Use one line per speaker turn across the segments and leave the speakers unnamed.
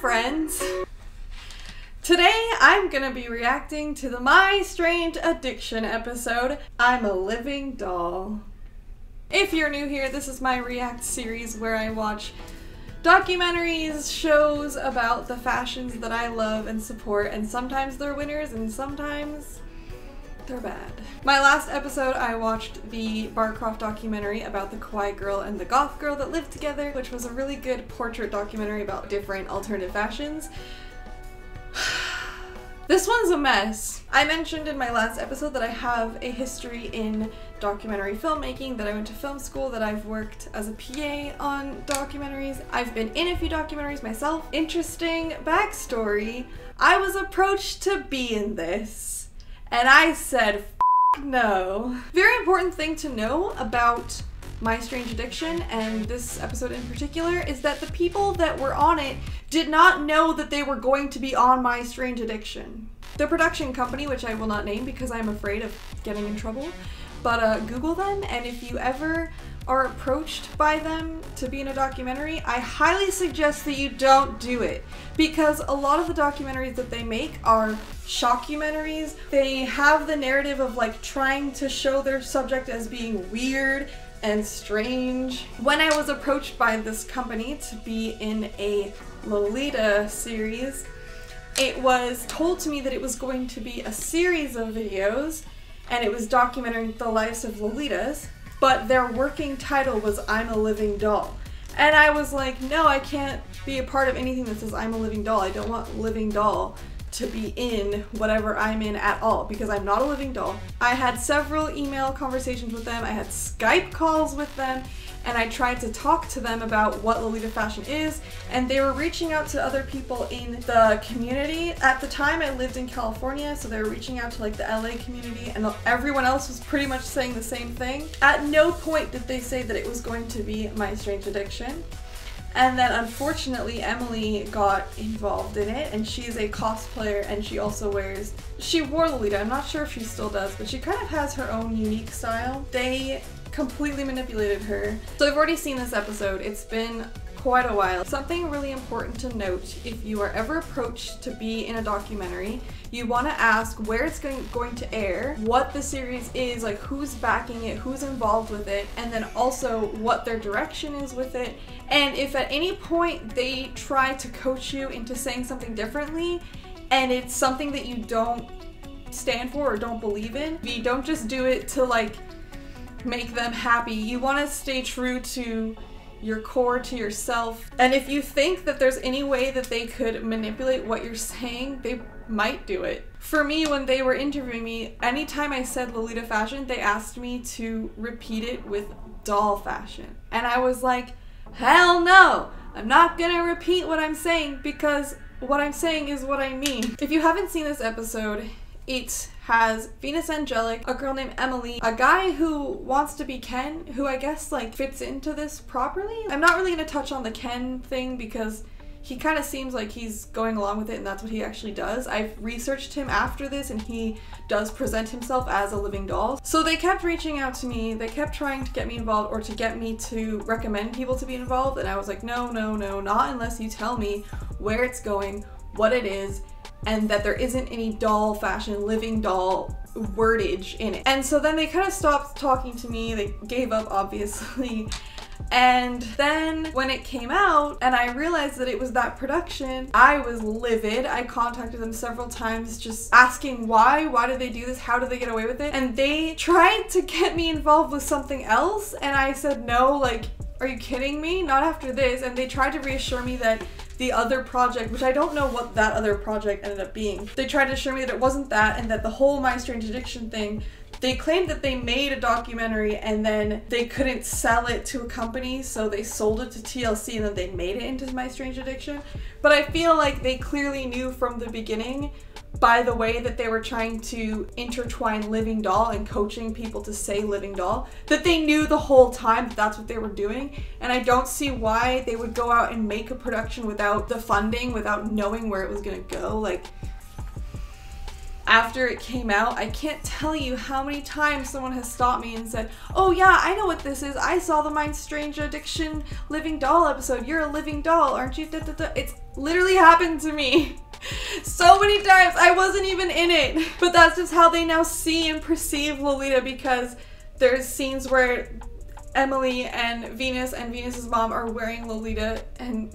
friends! Today I'm gonna be reacting to the My Strange Addiction episode, I'm a Living Doll. If you're new here, this is my React series where I watch documentaries, shows about the fashions that I love and support, and sometimes they're winners and sometimes they're bad. My last episode, I watched the Barcroft documentary about the Kawaii girl and the goth girl that lived together, which was a really good portrait documentary about different alternative fashions. This one's a mess. I mentioned in my last episode that I have a history in documentary filmmaking, that I went to film school, that I've worked as a PA on documentaries. I've been in a few documentaries myself. Interesting backstory. I was approached to be in this, and I said, no. Very important thing to know about my Strange Addiction and this episode in particular is that the people that were on it did not know that they were going to be on My Strange Addiction. The production company, which I will not name because I'm afraid of getting in trouble, but uh, Google them and if you ever are approached by them to be in a documentary, I highly suggest that you don't do it because a lot of the documentaries that they make are shockumentaries. They have the narrative of like trying to show their subject as being weird and strange. When I was approached by this company to be in a Lolita series, it was told to me that it was going to be a series of videos and it was documenting the lives of Lolitas, but their working title was I'm a Living Doll. And I was like, no, I can't be a part of anything that says I'm a living doll. I don't want living doll to be in whatever I'm in at all because I'm not a living doll. I had several email conversations with them, I had Skype calls with them, and I tried to talk to them about what Lolita fashion is, and they were reaching out to other people in the community. At the time, I lived in California, so they were reaching out to like the LA community, and everyone else was pretty much saying the same thing. At no point did they say that it was going to be my strange addiction. And then unfortunately, Emily got involved in it, and she's a cosplayer, and she also wears. She wore Lolita. I'm not sure if she still does, but she kind of has her own unique style. They completely manipulated her. So I've already seen this episode. It's been quite a while. Something really important to note if you are ever approached to be in a documentary, you want to ask where it's going, going to air, what the series is, like who's backing it, who's involved with it, and then also what their direction is with it. And if at any point they try to coach you into saying something differently, and it's something that you don't stand for or don't believe in, you don't just do it to like make them happy. You want to stay true to your core to yourself. And if you think that there's any way that they could manipulate what you're saying, they might do it. For me, when they were interviewing me, anytime I said Lolita fashion, they asked me to repeat it with doll fashion. And I was like, hell no! I'm not gonna repeat what I'm saying because what I'm saying is what I mean. If you haven't seen this episode, it has Venus Angelic, a girl named Emily, a guy who wants to be Ken, who I guess like fits into this properly. I'm not really gonna touch on the Ken thing because he kind of seems like he's going along with it and that's what he actually does. I've researched him after this and he does present himself as a living doll. So they kept reaching out to me, they kept trying to get me involved or to get me to recommend people to be involved and I was like, no, no, no, not unless you tell me where it's going, what it is, and that there isn't any doll fashion, living doll wordage in it. And so then they kind of stopped talking to me, they gave up obviously. And then when it came out and I realized that it was that production, I was livid. I contacted them several times just asking why, why did they do this? How did they get away with it? And they tried to get me involved with something else and I said no, like are you kidding me? Not after this. And they tried to reassure me that the other project, which I don't know what that other project ended up being. They tried to assure me that it wasn't that and that the whole My Strange Addiction thing they claimed that they made a documentary and then they couldn't sell it to a company, so they sold it to TLC and then they made it into My Strange Addiction. But I feel like they clearly knew from the beginning by the way that they were trying to intertwine Living Doll and coaching people to say Living Doll, that they knew the whole time that that's what they were doing. And I don't see why they would go out and make a production without the funding, without knowing where it was gonna go. Like, after it came out, I can't tell you how many times someone has stopped me and said, Oh, yeah, I know what this is. I saw the My Strange Addiction Living Doll episode. You're a living doll, aren't you? It's literally happened to me. so many times. I wasn't even in it. But that's just how they now see and perceive Lolita because there's scenes where Emily and Venus and Venus's mom are wearing Lolita and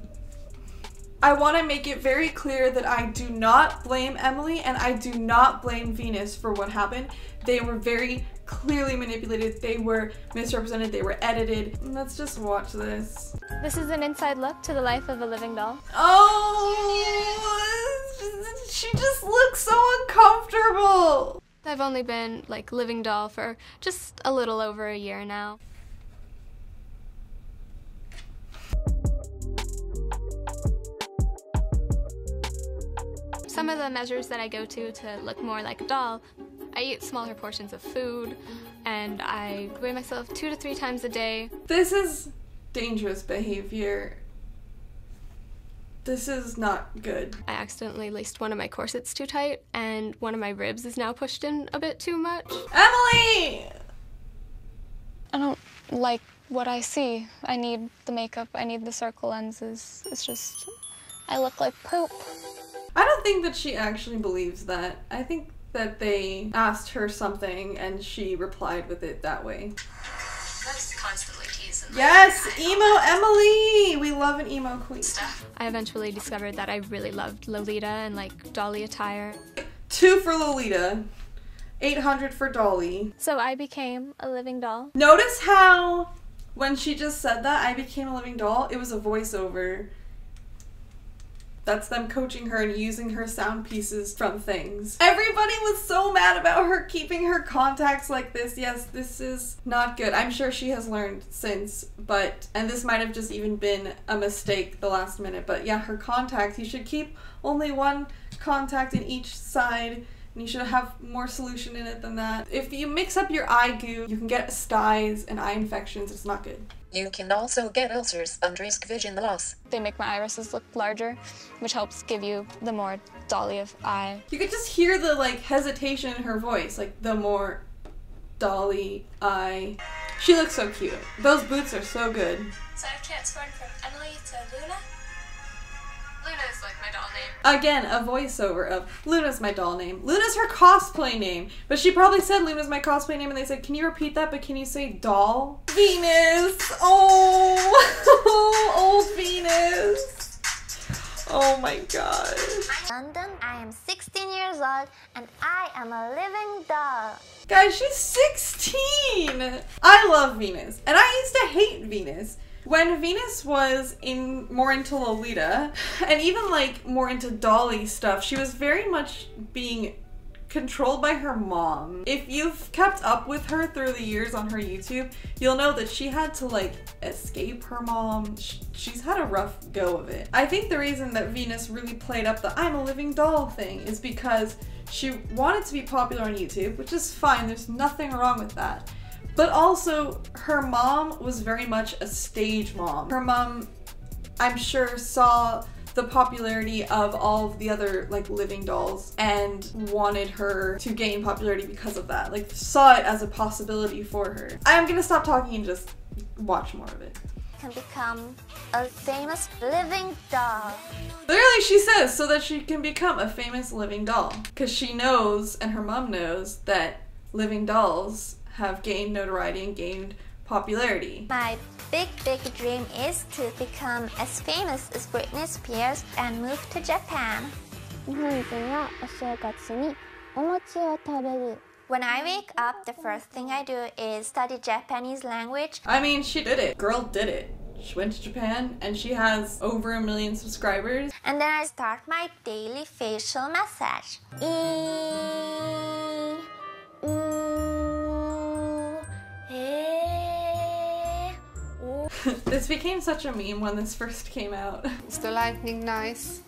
I want to make it very clear that I do not blame Emily and I do not blame Venus for what happened. They were very clearly manipulated, they were misrepresented, they were edited. Let's just watch this.
This is an inside look to the life of a living doll.
Oh, she just looks so uncomfortable.
I've only been like living doll for just a little over a year now. Some of the measures that I go to to look more like a doll, I eat smaller portions of food and I weigh myself two to three times a day.
This is dangerous behavior. This is not good.
I accidentally laced one of my corsets too tight and one of my ribs is now pushed in a bit too much.
Emily!
I don't like what I see. I need the makeup, I need the circle lenses. It's just, I look like poop.
I don't think that she actually believes that. I think that they asked her something and she replied with it that way.
That's constantly teasing.
Yes, emo Emily! We love an emo queen.
Stuff.
I eventually discovered that I really loved Lolita and like dolly attire.
Two for Lolita, 800 for Dolly.
So I became a living doll.
Notice how when she just said that, I became a living doll, it was a voiceover. That's them coaching her and using her sound pieces from things. Everybody was so mad about her keeping her contacts like this. Yes, this is not good. I'm sure she has learned since, but, and this might have just even been a mistake the last minute, but yeah, her contacts, you should keep only one contact in each side. And you should have more solution in it than that. If you mix up your eye goo, you can get styes and eye infections. It's not good.
You can also get ulcers and risk vision loss.
They make my irises look larger, which helps give you the more dolly of eye.
You could just hear the like hesitation in her voice, like the more dolly eye. She looks so cute. Those boots are so good.
So I've transferred from Emily to Luna. Luna is like my doll name.
Again, a voiceover of Luna's my doll name. Luna's her cosplay name. But she probably said Luna's my cosplay name and they said, Can you repeat that? But can you say doll? Venus! Oh old Venus. Oh my god.
London. I am 16 years old and I am a living doll.
Guys, she's 16! I love Venus. And I used to hate Venus. When Venus was in more into Lolita and even like more into Dolly stuff, she was very much being controlled by her mom. If you've kept up with her through the years on her YouTube, you'll know that she had to like escape her mom. Sh- She's had a rough go of it. I think the reason that Venus really played up the I'm a living doll thing is because she wanted to be popular on YouTube, which is fine, there's nothing wrong with that. But also, her mom was very much a stage mom. Her mom, I'm sure, saw the popularity of all of the other like living dolls and wanted her to gain popularity because of that. Like saw it as a possibility for her. I'm gonna stop talking and just watch more of it.
Can become a famous living doll.
Literally, she says so that she can become a famous living doll. Because she knows, and her mom knows, that Living Dolls have gained notoriety and gained popularity.
My big, big dream is to become as famous as Britney Spears and move to Japan. When I wake up, the first thing I do is study Japanese language.
I mean, she did it. Girl did it. She went to Japan and she has over a million subscribers.
And then I start my daily facial massage. Eh,
this became such a meme when this first came out.
Is the lightning nice?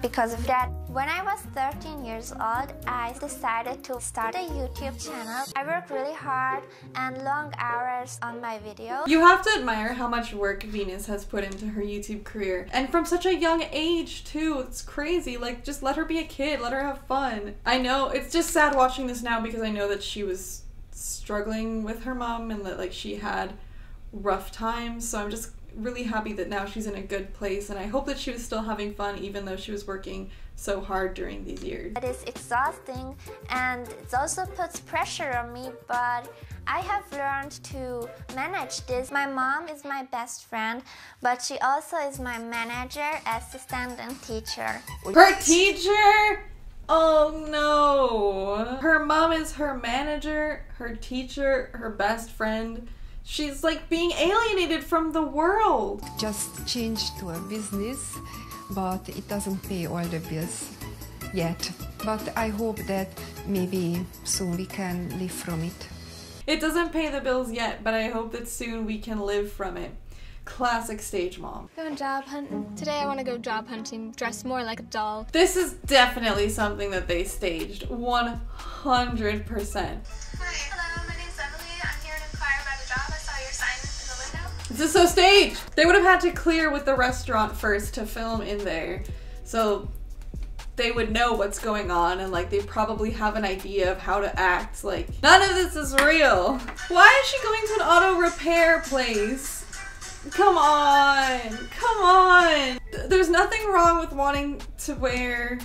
Because of that, When I was 13 years old, I decided to start a YouTube channel. I worked really hard and long hours on my videos.
You have to admire how much work Venus has put into her YouTube career. And from such a young age, too. It's crazy. Like, just let her be a kid, let her have fun. I know, it's just sad watching this now because I know that she was struggling with her mom and that, like, she had rough times. So I'm just really happy that now she's in a good place and I hope that she was still having fun even though she was working so hard during these years.
It is exhausting and it also puts pressure on me, but I have learned to manage this. My mom is my best friend, but she also is my manager, assistant, and teacher.
Her teacher? Oh no. Her mom is her manager, her teacher, her best friend. She's like being alienated from the world.
Just changed to a business, but it doesn't pay all the bills yet. But I hope that maybe soon we can live from it.
It doesn't pay the bills yet, but I hope that soon we can live from it. Classic stage mom.
Going job hunting. Today I want to go job hunting, dress more like a doll.
This is definitely something that they staged. 100%.
Hi,
This is so staged. They would have had to clear with the restaurant first to film in there. So they would know what's going on and like they probably have an idea of how to act. Like none of this is real. Why is she going to an auto repair place? Come on. Come on. There's nothing wrong with wanting to wear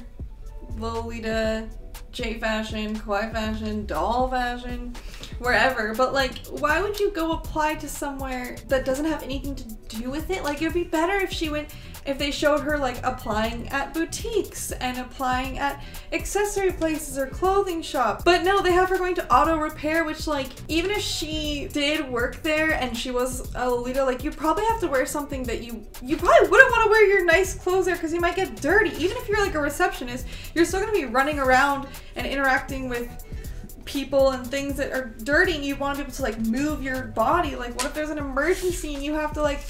Lolita J fashion, kawaii fashion, doll fashion, wherever. But like, why would you go apply to somewhere that doesn't have anything to do with it? Like, it'd be better if she went, if they showed her like applying at boutiques and applying at accessory places or clothing shops. But no, they have her going to auto repair, which like, even if she did work there and she was a Lolita, like you probably have to wear something that you, you probably wouldn't want to wear your nice clothes there because you might get dirty. Even if you're like a receptionist, you're still gonna be running around and interacting with people and things that are dirty and you want to be able to like move your body like what if there's an emergency and you have to like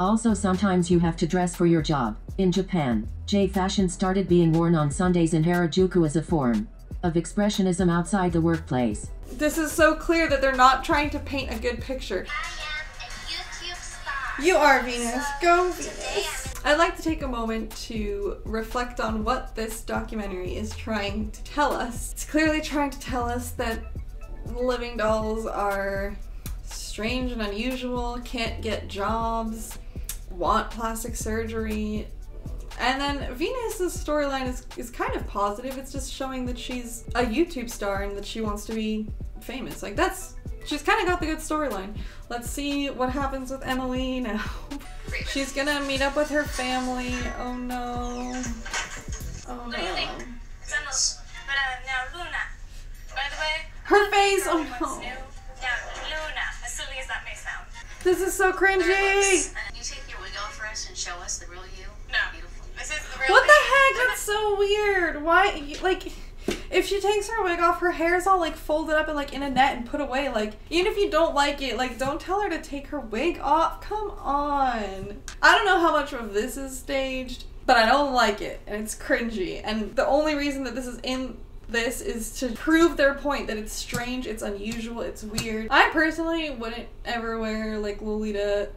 Also, sometimes you have to dress for your job. In Japan, J fashion started being worn on Sundays in Harajuku as a form of expressionism outside the workplace.
this is so clear that they're not trying to paint a good picture you are venus go venus i'd like to take a moment to reflect on what this documentary is trying to tell us it's clearly trying to tell us that living dolls are strange and unusual can't get jobs want plastic surgery and then Venus's storyline is, is kind of positive. It's just showing that she's a YouTube star and that she wants to be famous. Like that's she's kind of got the good storyline. Let's see what happens with Emily now. she's gonna meet up with her family. Oh no. Oh no.
It's Emily. But now Luna. By the way,
Her face. Oh no.
Now Luna, as silly as that may sound.
This is so cringy.
You take your wig off for and show us the real you?
No.
Beautiful.
This is the real
What the heck? That's so weird. Why? Like, if she takes her wig off, her hair is all like folded up and like in a net and put away. Like, even if you don't like it, like, don't tell her to take her wig off. Come on. I don't know how much of this is staged, but I don't like it, and it's cringy. And the only reason that this is in this is to prove their point that it's strange, it's unusual, it's weird. I personally wouldn't ever wear like Lolita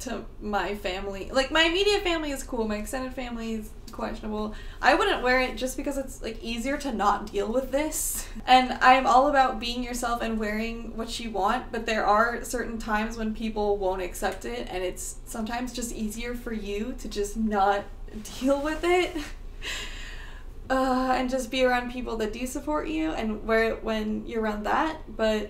to my family. Like my immediate family is cool, my extended family is questionable. I wouldn't wear it just because it's like easier to not deal with this. And I'm all about being yourself and wearing what you want, but there are certain times when people won't accept it and it's sometimes just easier for you to just not deal with it. Uh, and just be around people that do support you and wear it when you're around that, but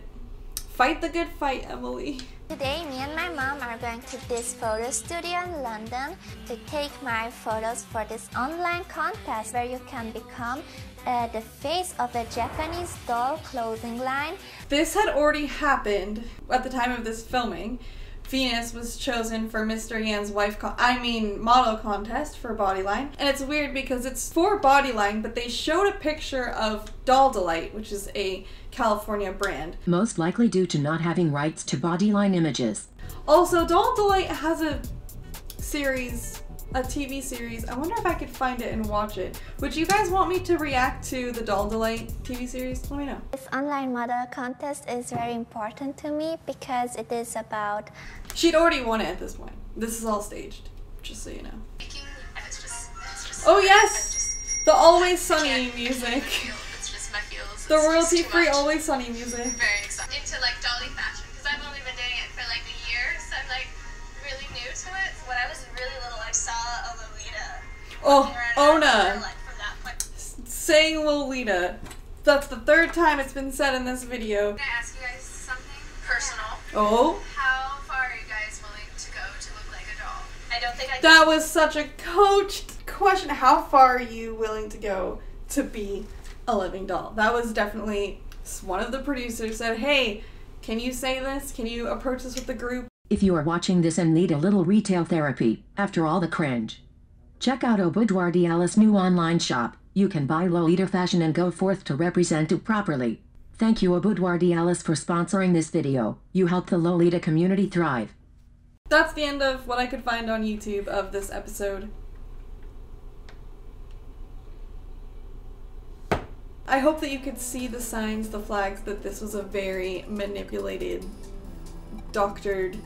fight the good fight, Emily.
Today, me and my mom are going to this photo studio in London to take my photos for this online contest where you can become uh, the face of a Japanese doll clothing line.
This had already happened at the time of this filming. Venus was chosen for Mr. Yan's wife, con- I mean, model contest for Bodyline. And it's weird because it's for Bodyline, but they showed a picture of Doll Delight, which is a California brand.
Most likely due to not having rights to bodyline images.
Also, Doll Delight has a series a TV series. I wonder if I could find it and watch it. Would you guys want me to react to the Doll Delight TV series? Let me know.
This online model contest is very important to me because it is about
She'd already won it at this point. This is all staged, just so you know.
It's just, it's just
Oh yes!
just-
The Always Sunny
can't-
music.
It's just my feels.
The
royalty-free.
Always Sunny music.
Very excited into like
Oh,
walking around and I
Ona!
like from that point.
Saying Lolita. That's the third time it's been said in this video.
Can I ask you guys something personal?
Oh,
How far are you guys willing to go to look like a doll? I don't think I.
that was such a coached question. How far are you willing to go to be a living doll? That was definitely one of the producers said, hey, can you say this? Can you approach this with the group?
If you are watching this and need a little retail therapy, after all the cringe, check out Au Boudoir d'Alice new online shop. You can buy Lolita fashion and go forth to represent it properly. Thank you Au Boudoir for sponsoring this video. You help the Lolita community thrive.
That's the end of what I could find on YouTube of this episode. I hope that you could see the signs, the flags, that this was a very manipulated, doctored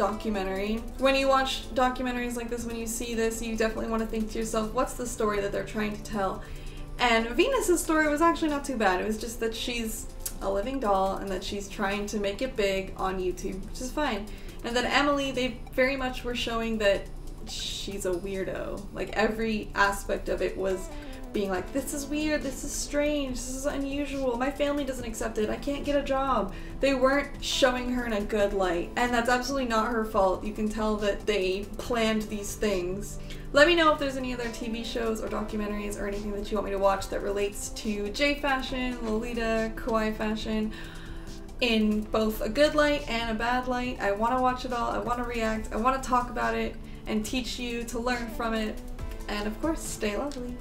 documentary. When you watch documentaries like this, when you see this, you definitely want to think to yourself, what's the story that they're trying to tell? And Venus's story was actually not too bad. It was just that she's a living doll and that she's trying to make it big on YouTube, which is fine. And then Emily, they very much were showing that she's a weirdo. Like every aspect of it was being like, this is weird, this is strange, this is unusual, my family doesn't accept it, I can't get a job. They weren't showing her in a good light, and that's absolutely not her fault. You can tell that they planned these things. Let me know if there's any other TV shows or documentaries or anything that you want me to watch that relates to J fashion, Lolita, Kawaii fashion in both a good light and a bad light. I want to watch it all. I want to react. I want to talk about it and teach you to learn from it. And of course, stay lovely.